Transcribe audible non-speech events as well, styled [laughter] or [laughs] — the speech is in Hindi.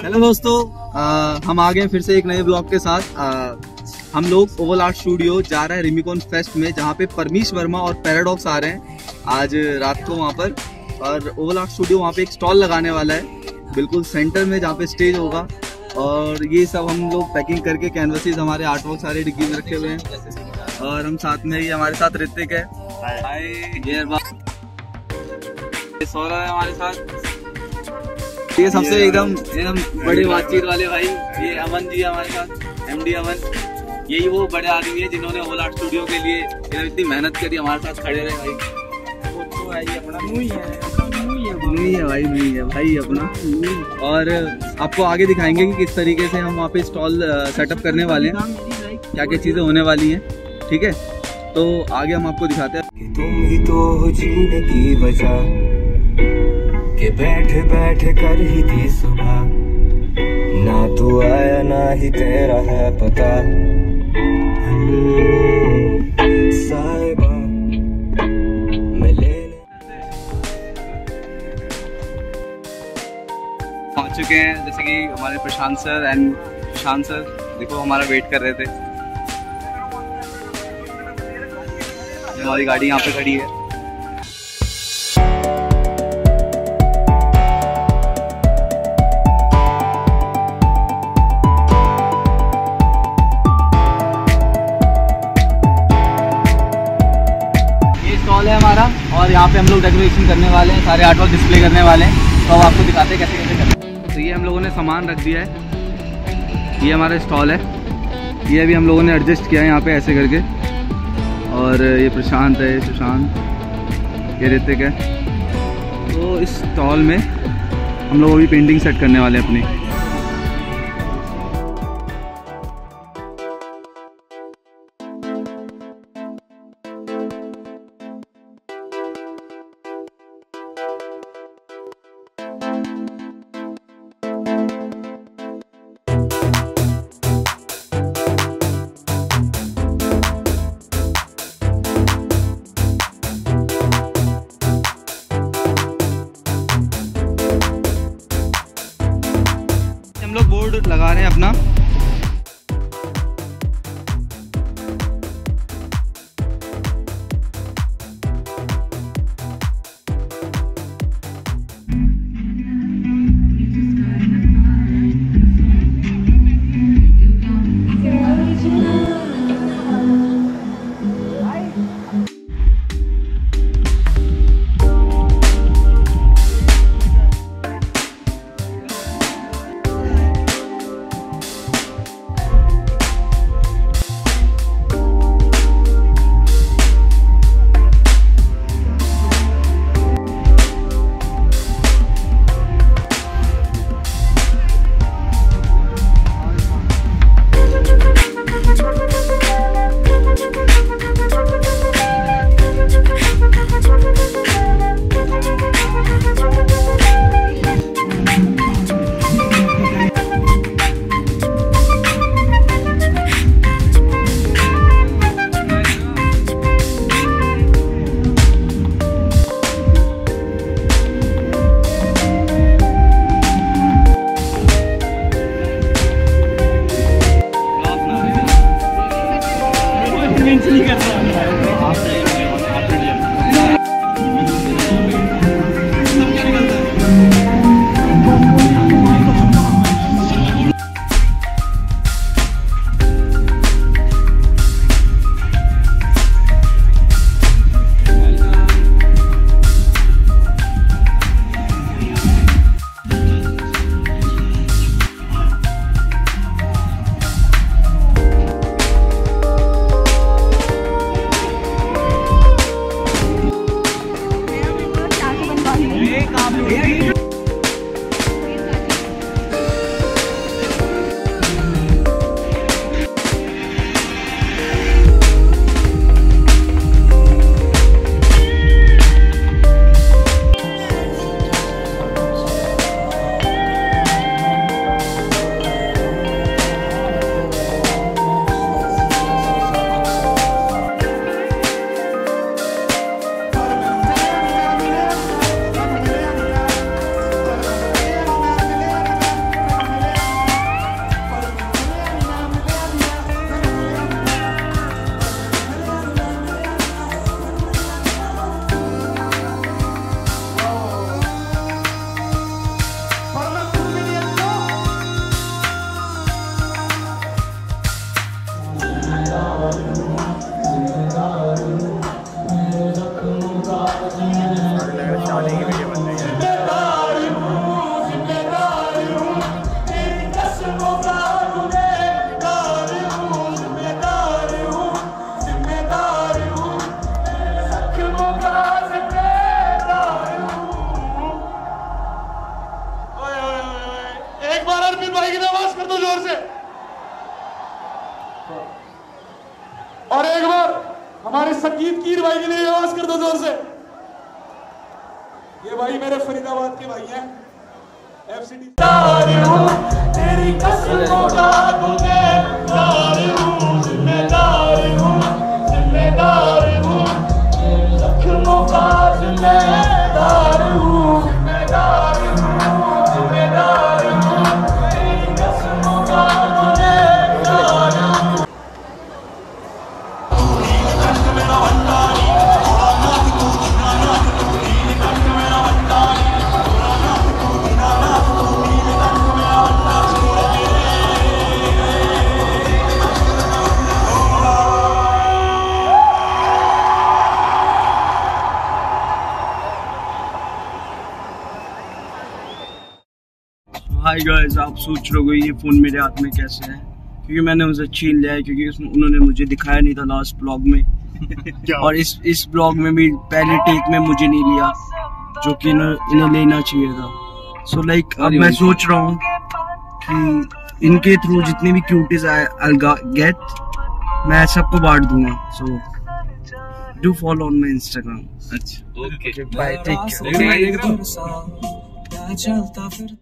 हेलो दोस्तों आ, हम आ गए फिर से एक नए ब्लॉग के साथ। आ, हम लोग ओवल आर्ट स्टूडियो जा रहे हैं रिमिकॉन फेस्ट में जहाँ पे परमीश वर्मा और पैराडॉक्स आ रहे हैं। आज रात को वहाँ पर। और ओवल आर्ट स्टूडियो वहाँ पे एक स्टॉल लगाने वाला है। बिल्कुल सेंटर में जहाँ पे स्टेज होगा। और ये सब हम लोग पैकिंग करके कैनवसेस हमारे आर्ट वर्क सारे डिग्री में रखे हुए हैं। और हम साथ में ही हमारे साथ ऋतिक है। हाय सौरभ है हमारे साथ। ये सबसे एकदम एकदम बड़े बातचीत वाले। भाई। ये अमन जी हमारे साथ एमडी अमन। यही वो बड़े आदमी है जिन्होंने ओल आर्ट स्टूडियो के लिए इतनी मेहनत करी हमारे साथ खड़े रहे भाई। वो तो है अपना मुँह ही है। नहीं है भाई। नहीं है भाई अपना। और आपको आगे दिखाएँगे कि किस तरीके से हम वहाँ पे स्टॉल सेटअप करने वाले हैं। क्या क्या चीज़ें होने वाली हैं। ठीक है? तो आगे हम आपको दिखाते हैं। तुम ही तो हो जीने की वजह। के बैठ बैठ कर ही थी सुबह। ना तू आया, ना ही तेरा है पता। ले चुके हैं, जैसे कि हमारे Prashant sir and Prashant sir, देखो हमारा वेट कर रहे थे। हमारी गाड़ी यहाँ पे खड़ी है। स्टॉल है हमारा और यहाँ पे हम लोग डेकोरेशन करने वाले हैं, सारे आर्टवर्क डिस्प्ले करने वाले हैं। तो अब आपको दिखाते हैं कैसे कैसे करते हैं। तो ये हम लोगों ने सामान रख दिया है। ये हमारा स्टॉल है। ये अभी हम लोगों ने एडजस्ट किया है यहाँ पे ऐसे करके। और ये प्रशांत है, सुशांत। ये ऋतिक है। तो इस स्टॉल में हम लोग अभी पेंटिंग सेट करने वाले हैं अपनी। रहे हैं अपना। Yeah. हमारे संगीत कीर भाई के लिए आवाज़ कर दो ज़ोर से। ये भाई मेरे फरीदाबाद के भाई हैं। एफसीडी तेरी कसमों का हाय गाइस आप सोच रहे हो ये फ़ोन मेरे हाथ में कैसे है? क्योंकि मैंने उसे छीन लिया है क्योंकि उसमें उन्होंने मुझे दिखाया नहीं था लास्ट ब्लॉग में। [laughs] और इस इस ब्लॉग में भी पहले टेक में मुझे नहीं लिया जो कि इन्हें इन्हें लेना चाहिए था। सो so, लाइक like, अब मैं सोच रहा हूँ कि इनके थ्रू जितनी भी क्यूटीज आई गेट मैं सबको बांट दूँगा। So do follow on my Instagram अच्छा। ओके बाय टेक केयर चलता फिर